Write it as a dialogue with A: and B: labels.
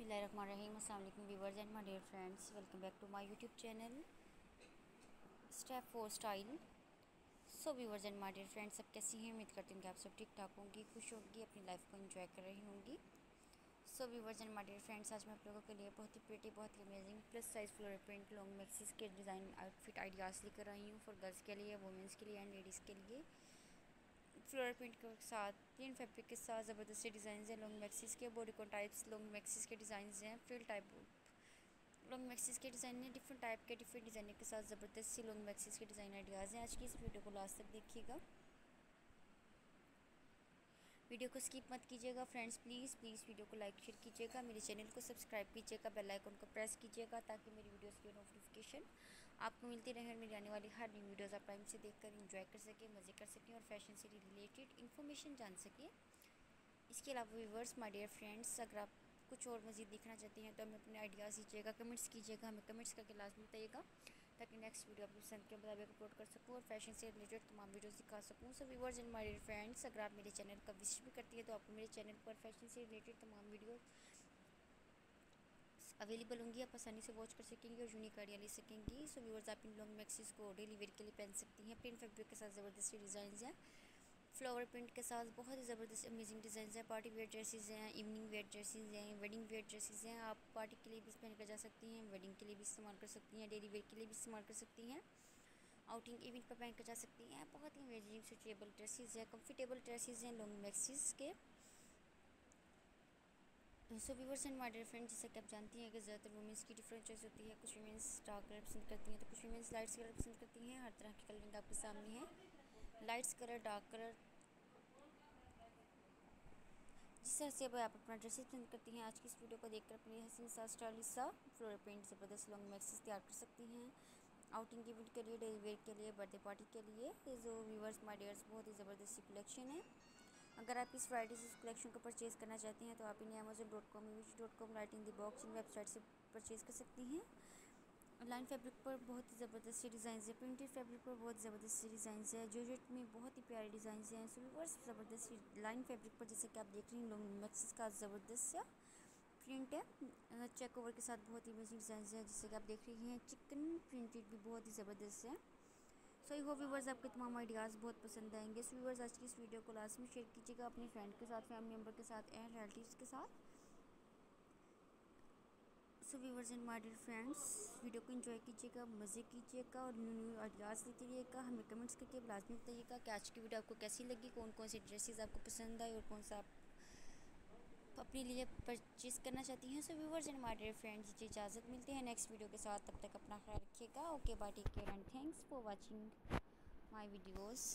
A: वालेकुम viewers and my dear friends, welcome back to my YouTube channel step four style so viewers and my dear friends, सब कैसी हैं? उम्मीद करती हूँ कि आप सब ठीक ठाक होंगी, खुश होंगी, अपनी लाइफ को एंजॉय कर रही होंगी। So viewers and my dear friends, आज मैं आप लोगों के लिए बहुत ही प्रिटी बहुत ही amazing plus size floor print long maxis के डिज़ाइन आउटफिट आइडियाज़ लेकर आई हूँ फॉर गर्ल्स के लिए वुमेंस के लिए एंड लेडीज़ के लिए। फ्लोर प्रिंट के साथ प्लेन फैब्रिक के साथ ज़बरदस्ती डिज़ाइन हैं। लॉन्ग मैक्सिस के बॉडी टाइप्स, लॉन्ग मैक्सिस के डिज़ाइन हैं। फ्रिल टाइप लॉन्ग मैक्सिस के डिज़ाइन हैं डिफरेंट टाइप के डिफरेंट डिज़ाइन के साथ ज़बरदस्ती लॉन्ग मैक्सिस के डिज़ाइन आइडियाज़ हैं। आज की इस वीडियो को लास्ट तक देखिएगा। वीडियो को स्किप मत कीजिएगा फ्रेंड्स प्लीज़ प्लीज़ वीडियो को लाइक शेयर कीजिएगा। मेरे चैनल को सब्सक्राइब कीजिएगा बेल आइकन को प्रेस कीजिएगा, ताकि मेरी वीडियोस की नोटिफिकेशन आपको मिलती रहे मेरी आने वाली हर न्यू वीडियोज़ आप टाइम से देखकर इंजॉय कर सकें, मज़े कर सकें और फ़ैशन से रिलेटेड इन्फॉर्मेशन जान सकें। इसके अलावा व्यूवर्स माई डियर फ्रेंड्स अगर आप कुछ और मज़ीद देखना चाहते हैं तो हमें अपने आइडियाज़ दीजिएगा कमेंट्स कीजिएगा, हमें कमेंट्स करके लाजमी बताइएगा ताकि नेक्स्ट वीडियो अपनी पसंद के मुताबिक अपलोड कर सकूँ और फ़ैशन से रिलेटेड तमाम वीडियोस दिखा सकूँ। So viewers and my friends अगर आप मेरे चैनल का विज़िट भी करती है तो आपको मेरे चैनल पर फ़ैशन से रिलेटेड तमाम वीडियो अवेलेबल होंगी, आप आसानी से वॉच कर सकेंगे और यूनिक आइडिया ले सकेंगी। सो व्यूवर्स आप इन लॉन्ग मैक्सिस को डेली वेयर के लिए पहन सकती हैं। प्लेन फैब्रिक के साथ ज़बरदस्ती डिज़ाइन हैं। फ्लावर प्रिंट के साथ बहुत ही ज़बरदस्त अमेजिंग डिज़ाइन हैं। पार्टी वेयर ड्रेसेस हैं इवनिंग वेयर ड्रेसेस हैं वेडिंग वेयर ड्रेसेस हैं। आप पार्टी के लिए भी पहन कर जा सकती हैं वेडिंग के लिए भी इस्तेमाल कर सकती हैं डेली वेयर के लिए भी इस्तेमाल कर सकती हैं। आउटिंग इवेंट पर पहन कर जा सकती हैं। बहुत ही अमेजिंग सूटेबल ड्रेसेस हैं कम्फर्टेबल ड्रेसेस हैं लॉन्ग मैक्सिस के। So viewers and my dear friend जैसा कि आप जानती हैं कि ज़्यादातर वुमेंस की डिफरेंट चॉइस होती है। कुछ वुमेंस डार्क कलर पसंद करती हैं तो कुछ वुमेंस लाइट्स कलर पसंद करती हैं। हर तरह की कलरिंग आपके सामने है। लाइट्स कलर डार्क कलर जिस तरह से अब आप अपना ड्रेसेस पसंद करती हैं, आज की इस वीडियो को देखकर अपनी हसीन सा स्टाइलिश सा फ्लोर पेंट ज़बरदस्त लॉन्ग मैक्सिस तैयार कर सकती हैं। आउटिंग इवेंट के लिए डेली वेयर के लिए बर्थडे पार्टी के लिए जो व्यूवर्स माई डियर्स बहुत ही ज़बरदस्त कलेक्शन है। अगर आप इस फ्राइडे से कलेक्शन को परचेज़ करना चाहते हैं तो आप इन्हें Amazon dot com dot com right in the box in website से परचेज़ कर सकती हैं। लाइन फैब्रिक पर बहुत ही ज़बरदस्त डिज़ाइन है प्रिंटेड फैब्रिक पर बहुत ज़बरदस्त डिज़ाइन है जॉर्जेट में बहुत ही प्यारे डिज़ाइन हैं सो वर्स ज़बरदस्त लाइन फैब्रिक पर, जैसे कि आप देख रही हैं लोग मैक्सिस का ज़बरदस्त प्रिंट है। चेक ओवर के साथ बहुत ही अमेजिंग डिज़ाइन है, जैसे कि आप देख रही हैं, चिकन प्रिंटेड भी बहुत ही ज़बरदस्त है। सो आई होप व्यूवर्स आपके तमाम आइडियाज़ बहुत पसंद आएँगे। सो व्यूवर्स आज की इस वीडियो को लास्ट में शेयर कीजिएगा अपने फ्रेंड के साथ फैमिली मेंबर के साथ एंड रिलेटिव्स के साथ। So viewers and my dear friends video को इन्जॉय कीजिएगा, मज़े कीजिएगा और न्यू न्यू आइडियाज़ लेते रहिएगा। हमें कमेंट्स करके लाजमी बताइएगा कि आज की वीडियो आपको कैसी लगी कौन कौन सी ड्रेसेस आपको पसंद आई और कौन सा आप अपने लिए परचेज़ करना चाहती हैं so viewers and my dear friends जी इजाज़त मिलते हैं नेक्स्ट वीडियो के साथ। तब तक अपना ख्याल रखिएगा। Okay bye take care and thanks for watching my videos